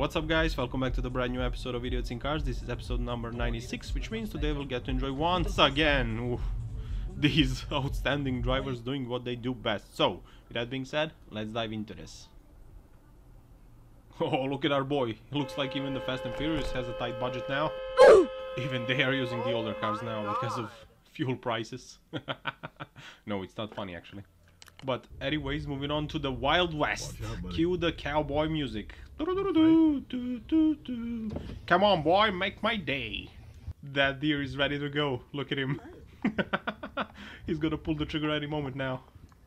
What's up guys, welcome back to the brand new episode of Idiots in Cars. This is episode number 96, which means today we'll get to enjoy once again oof, these outstanding drivers doing what they do best. So, with that being said, let's dive into this. Oh, look at our boy. Looks like even the Fast and Furious has a tight budget now. even they are using the older cars now because of fuel prices. no, it's not funny actually. But anyways, moving on to the Wild West. Cue the cowboy music. Come on, boy, make my day. That deer is ready to go. Look at him. He's gonna pull the trigger any moment now.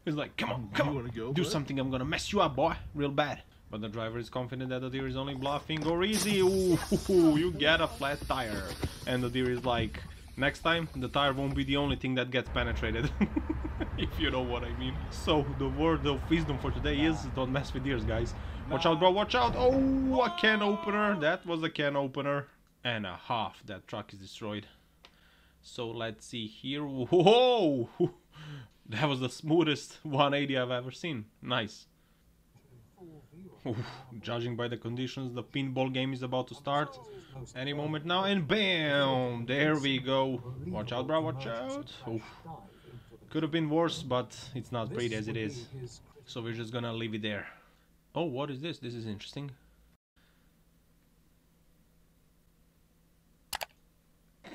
He's like, come on, come on, go, do bud? something. I'm gonna mess you up, boy, real bad. But the driver is confident that the deer is only bluffing. Go easy. Ooh, you get a flat tire. And the deer is like, next time the tire won't be the only thing that gets penetrated. if you know what I mean. So the word of wisdom for today is don't mess with deers, guys. Watch out, bro. Watch out. Oh, a can opener. That was a can opener. And a half. That truck is destroyed. So let's see here. Whoa! That was the smoothest 180 I've ever seen. Nice. Oof, Judging by the conditions, the pinball game is about to start. Any moment now, and bam! There we go. Watch out, bro, watch out. Oof. Could have been worse, but it's not pretty as it is. So we're just gonna leave it there. Oh, what is this? This is interesting.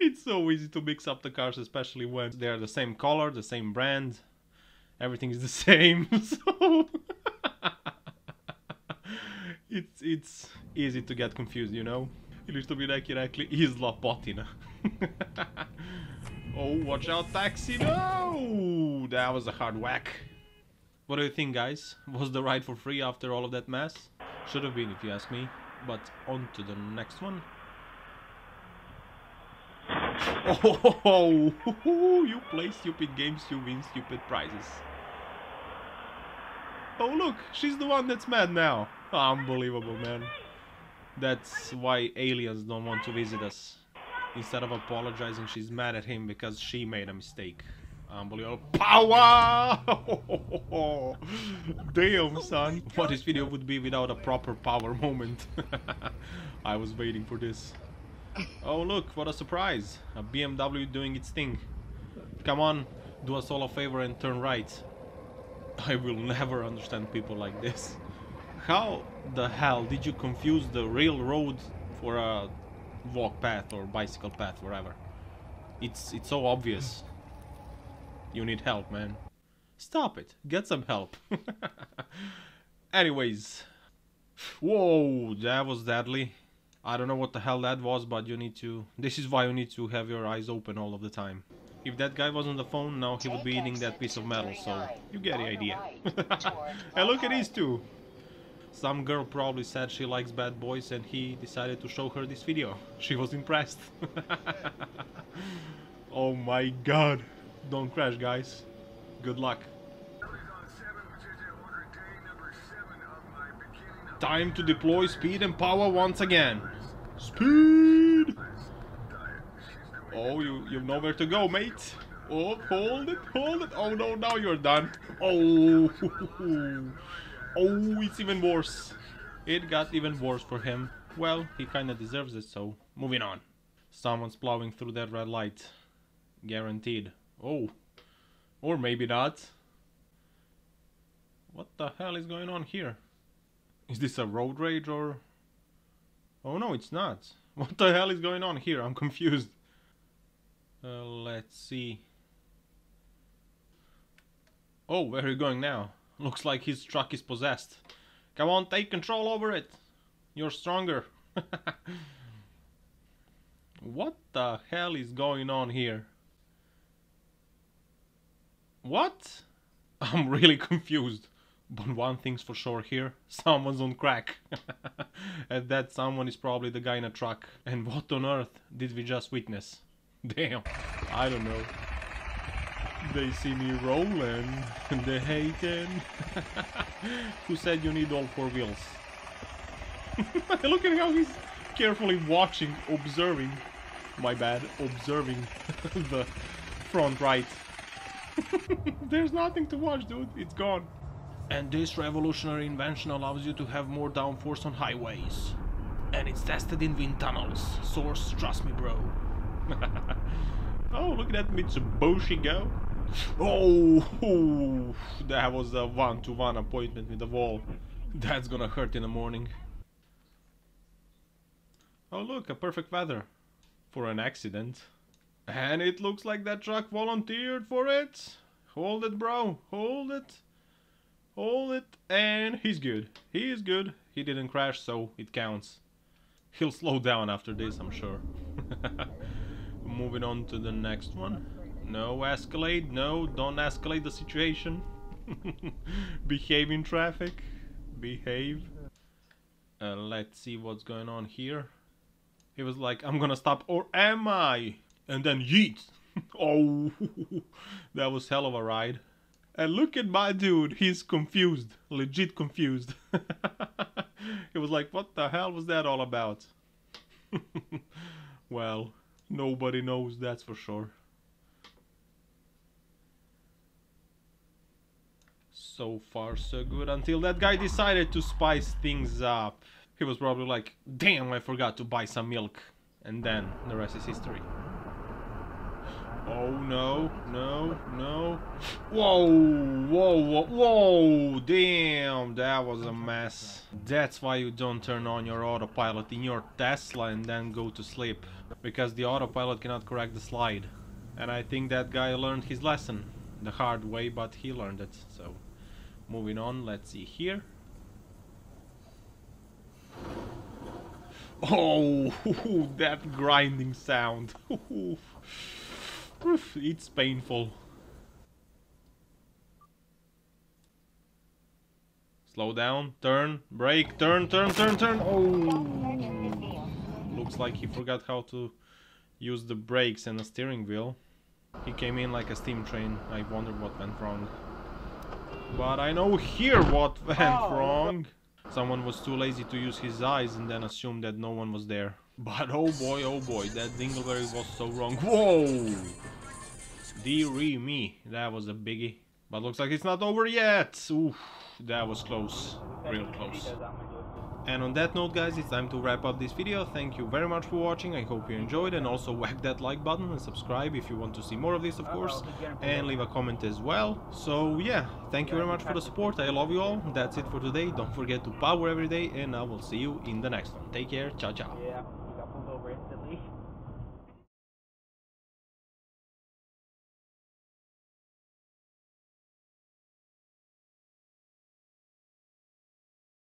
it's so easy to mix up the cars, especially when they're the same color, the same brand, everything is the same. So it's it's easy to get confused, you know. Ili što bi neki rekli izlapotina. oh, watch out, taxi! No, that was a hard whack. What do you think, guys? Was the ride for free after all of that mess? Should have been, if you ask me. But on to the next one. Oh, you play stupid games, you win stupid prizes. Oh, look, she's the one that's mad now. Unbelievable, man. That's why aliens don't want to visit us. Instead of apologizing, she's mad at him because she made a mistake. Unbelievable. Power! Damn, son. What this video would be without a proper power moment. I was waiting for this. Oh, look, what a surprise. A BMW doing its thing. Come on, do us all a favor and turn right. I will never understand people like this. How the hell did you confuse the real road for a walk path or bicycle path, wherever? It's it's so obvious. You need help, man. Stop it. Get some help. Anyways. Whoa, that was deadly. I don't know what the hell that was, but you need to... This is why you need to have your eyes open all of the time. If that guy was on the phone, now he would be eating that piece of metal, so you get the idea. and look at these two! Some girl probably said she likes bad boys and he decided to show her this video. She was impressed. oh my god. Don't crash, guys. Good luck. Time to deploy speed and power once again. Speed! Oh, you, you've nowhere to go, mate. Oh, hold it, hold it. Oh no, now you're done. Oh, oh, it's even worse. It got even worse for him. Well, he kinda deserves it, so moving on. Someone's plowing through that red light. Guaranteed. Oh, or maybe not. What the hell is going on here? Is this a road rage or... Oh no, it's not. What the hell is going on here? I'm confused. Uh, let's see. Oh, where are you going now? Looks like his truck is possessed. Come on, take control over it. You're stronger. what the hell is going on here? What? I'm really confused. But one thing's for sure here, someone's on crack. and that someone is probably the guy in a truck. And what on earth did we just witness? Damn, I don't know. They see me rolling, they hating. Who said you need all four wheels? Look at how he's carefully watching, observing. My bad, observing the front right. There's nothing to watch, dude. It's gone. And this revolutionary invention allows you to have more downforce on highways. And it's tested in wind tunnels. Source, trust me, bro. oh, look at that Mitsubishi go. Oh, that was a one-to-one -one appointment with the wall. That's gonna hurt in the morning. Oh look, a perfect weather for an accident. And it looks like that truck volunteered for it. Hold it, bro. Hold it. Hold it. And he's good. He is good. He didn't crash, so it counts. He'll slow down after this, I'm sure. Moving on to the next one. No escalate. No, don't escalate the situation. Behave in traffic. Behave. Uh, let's see what's going on here. He was like, I'm gonna stop, or am I? And then yeet. oh, that was hell of a ride. And look at my dude, he's confused, legit confused. he was like, what the hell was that all about? well, nobody knows, that's for sure. So far so good, until that guy decided to spice things up. He was probably like, damn, I forgot to buy some milk. And then the rest is history. Oh no, no, no. Whoa, whoa, whoa, whoa, damn, that was a mess. That's why you don't turn on your autopilot in your Tesla and then go to sleep. Because the autopilot cannot correct the slide. And I think that guy learned his lesson the hard way, but he learned it, so... Moving on, let's see here. Oh, that grinding sound. it's painful. Slow down, turn, brake, turn, turn, turn, turn. Oh, looks like he forgot how to use the brakes and the steering wheel. He came in like a steam train. I wonder what went wrong. But I know here what went oh. wrong. Someone was too lazy to use his eyes and then assumed that no one was there. But oh boy, oh boy, that Dingleberry was so wrong. Whoa! Deary me, that was a biggie. But looks like it's not over yet. Oof, that was close, real close. And on that note guys, it's time to wrap up this video. Thank you very much for watching, I hope you enjoyed and also whack that like button and subscribe if you want to see more of this of course. And leave a comment as well. So yeah, thank you very much for the support, I love you all. That's it for today, don't forget to power every day and I will see you in the next one. Take care, ciao ciao.